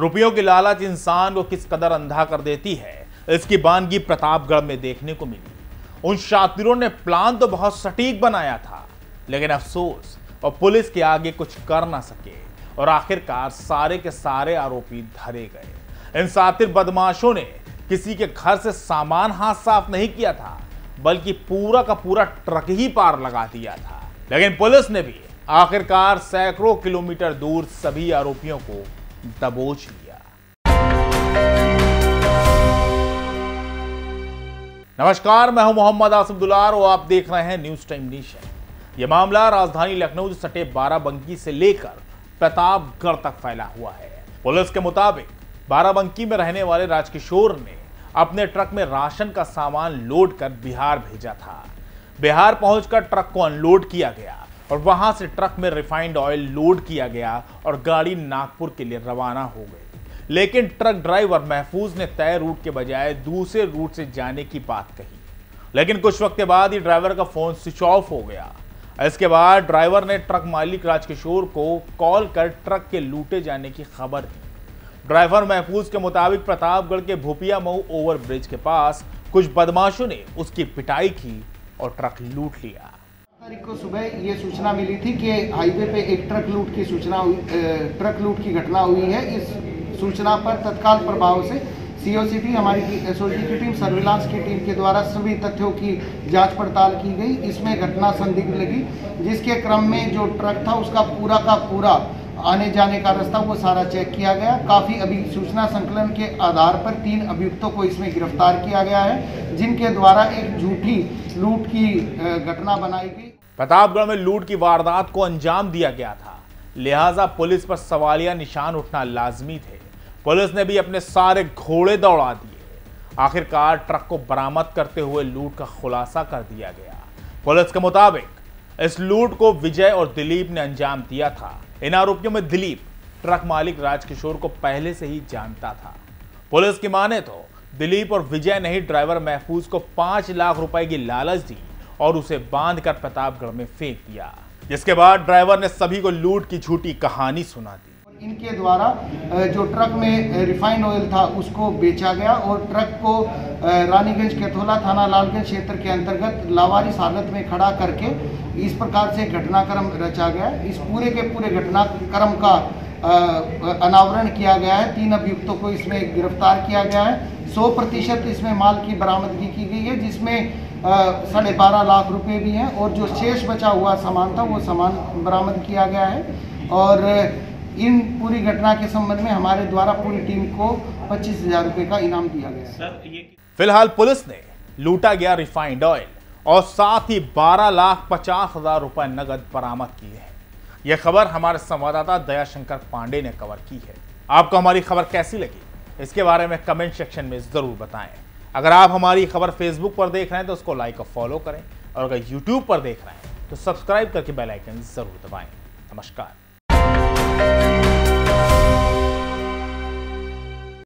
रुपयों की लालच इंसान को किस कदर अंधा कर देती है? इसकी बानगी प्रतापगढ़ में देखने को मिली। उन शातिरों ने प्लान तो बहुत सटीक बनाया था, लेकिन अफसोस, और पुलिस के आगे कुछ कर ना सके, और आखिरकार सारे के सारे आरोपी धरे गए। इन सातिर बदमाशों ने किसी के घर से सामान हाथ साफ़ नहीं किया था, बल्कि पूरा का पूरा ट्रक ही पार लगा दिया था। लेकिन पुलिस ने भी आखिरकार सैकड़ों किलोमीटर दूर सभी आरोपियों को दबोच लिया नमस्कार, मैं हूँ मोहम्मद आसिफ दुलार और आप देख रहे हैं न्यूज़ टाइम नेशन। यह मामला राजधानी लखनऊ सटे बाराबंकी से लेकर प्रतापगढ़ तक फैला हुआ है। पुलिस के मुताबिक बाराबंकी में रहने वाले राजकिशोर ने अपने ट्रक में राशन का सामान लोड कर बिहार भेजा था। बिहार पहुंचकर ट्रक को अनलोड किया गया। और वहाँ से ट्रक में रिफाइंड ऑयल लोड किया गया और गाड़ी नागपुर के लिए रवाना हो गई। लेकिन ट्रक ड्राइवर महफूज ने तय रूट के बजाय दूसरे रूट से जाने की बात कही। लेकिन कुछ वक्त के बाद ही ड्राइवर का फ़ोन स्विच ऑफ़ हो गया। इसके बाद ड्राइवर ने ट्रक मालिक राजकिशोर को कॉल कर ट्रक के लूटे जाने की खबर दी। ड्राइवर महफूज के मुताबिक प्रतापगढ़ के भूपिया मऊ ओवर ब्रिज के पास कुछ बदमाशों ने उसकी पिटाई की और ट्रक लूट लिया। तारीख को सुबह ये सूचना मिली थी कि हाईवे पे एक ट्रक लूट की सूचना ट्रक लूट की घटना हुई है। इस सूचना पर तत्काल प्रभाव से सीओसीटी हमारी एसओजी की टीम, सर्विलांस की टीम के द्वारा सभी तथ्यों की जाँच पड़ताल की गई। इसमें घटना संदिग्ध लगी, जिसके क्रम में जो ट्रक था उसका पूरा का पूरा आने जाने का रास्ता वो सारा चेक किया गया। काफ़ी अभी सूचना संकलन के आधार पर तीन अभियुक्तों को इसमें गिरफ़्तार किया गया है, जिनके द्वारा एक झूठी लूट की घटना बनाई गई। प्रतापगढ़ में लूट की वारदात को अंजाम दिया गया था। लिहाजा पुलिस पर सवालिया निशान उठना लाजमी थे। पुलिस ने भी अपने सारे घोड़े दौड़ा दिए। आखिरकार ट्रक को बरामद करते हुए लूट का खुलासा कर दिया गया। पुलिस के मुताबिक, इस लूट को विजय और दिलीप ने अंजाम दिया था। इन आरोपियों में दिलीप, ट्रक मालिक राजकिशोर को पहले से ही जानता था। पुलिस की माने तो दिलीप और विजय ने ही ड्राइवर महफूज को पाँच लाख रुपए की लालच दी। और उसे बांधकर प्रतापगढ़ में फेंक दिया। जिसके बाद ड्राइवर ने सभी को लूट की झूठी कहानी सुना दी। इनके द्वारा जो ट्रक में रिफाइंड ऑयल था, उसको बेचा गया और ट्रक को रानीगंज कैथोला थाना लालगंज क्षेत्र के अंतर्गत लावारिस हालत में खड़ा करके इस प्रकार से घटनाक्रम रचा गया। इस पूरे के पूरे घटनाक्रम का अनावरण किया गया है। तीन अभियुक्तों को इसमें गिरफ़्तार किया गया है। सौ प्रतिशत इसमें माल की बरामदगी की गई है, जिसमें साढ़े बारह लाख रुपए भी हैं और जो शेष बचा हुआ सामान था वो सामान बरामद किया गया है। और इन पूरी घटना के संबंध में हमारे द्वारा पूरी टीम को पच्चीस हज़ार रुपए का इनाम दिया गया फ़िलहाल पुलिस ने लूटा गया रिफाइंड ऑयल और साथ ही बारह लाख पचास हज़ार रुपए नगद बरामद किए हैं। यह खबर हमारे संवाददाता दयाशंकर पांडे ने कवर की है। आपको हमारी खबर कैसी लगी? इसके बारे में कमेंट सेक्शन में ज़रूर बताएँ। अगर आप हमारी खबर फेसबुक पर देख रहे हैं तो उसको लाइक और फॉलो करें। और अगर यूट्यूब पर देख रहे हैं तो सब्सक्राइब करके बेल आइकन ज़रूर दबाएँ। नमस्कार।